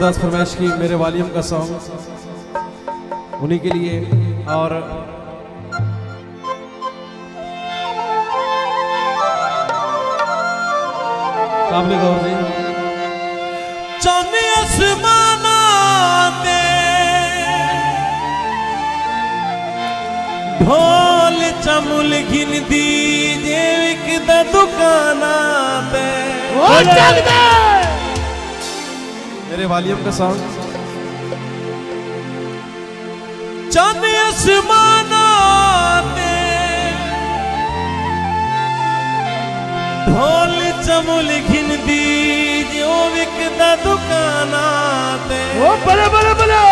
दास फरमाइश की मेरे वालियम का सॉन्ग उन्हीं के लिए और काबले गौर जी चौने आसमाना ढोल चमुल घिन दी देविक दुकाना दे। मेरे वालियम का सॉन्ग चंद आसमाना ढोल चमुल घिन दी जो विकता दुकाना ते ओ बड़े बड़े बड़े!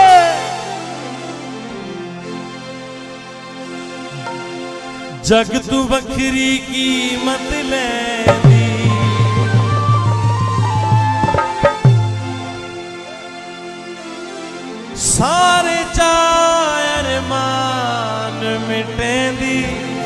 जग तू बखरी कीमत ले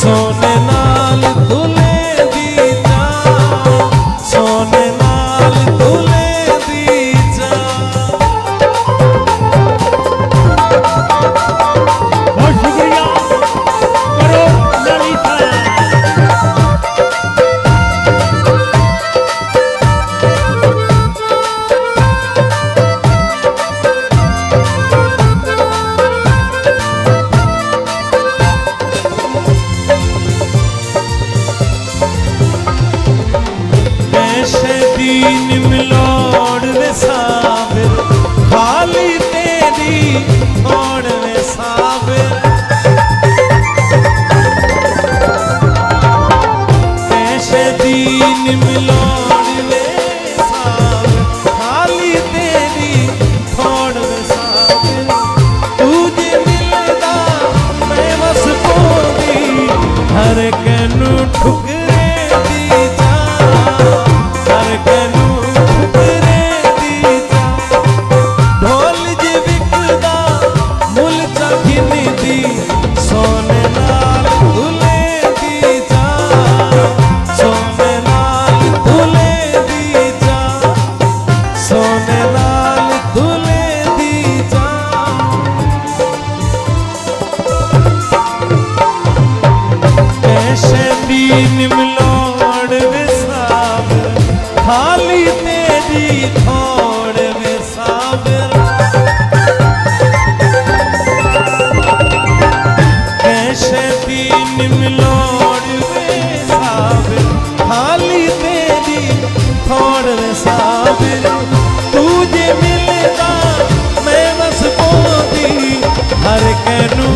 सोने नाल दीन मिला डाली तेरी थोड़ में सावरा कैसे दिन मिलोड़ में सावर खाली तेरी थोड़ में तू तुझे मिलता मैं बस बोती हर कहनू